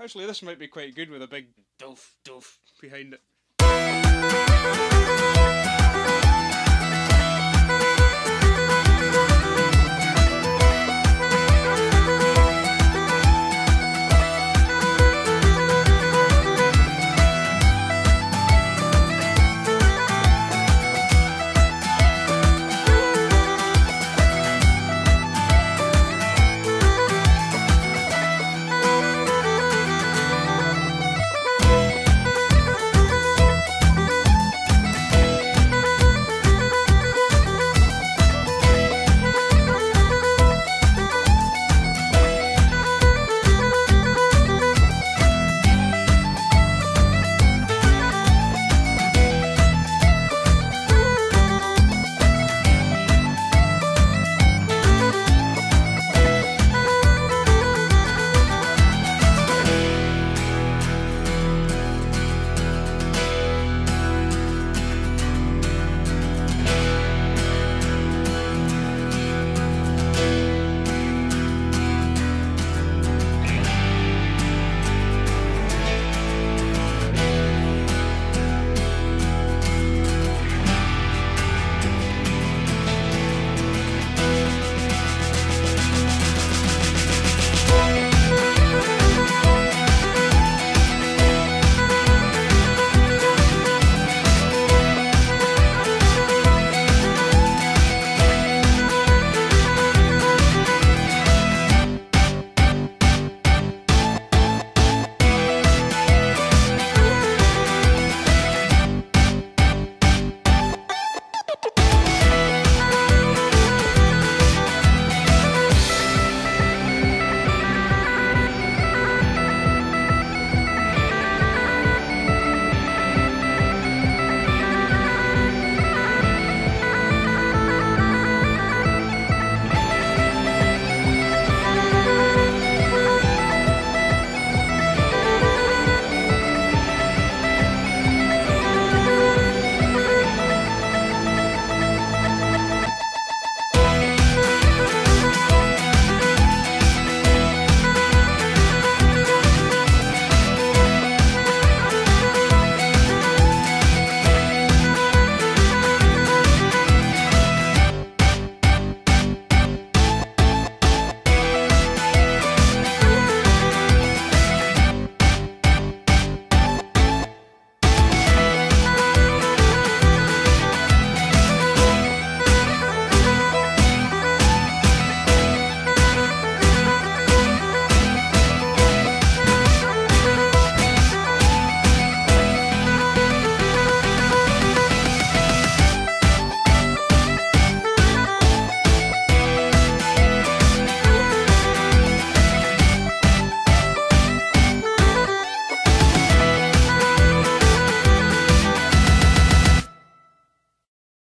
Actually, this might be quite good with a big doof doof behind it.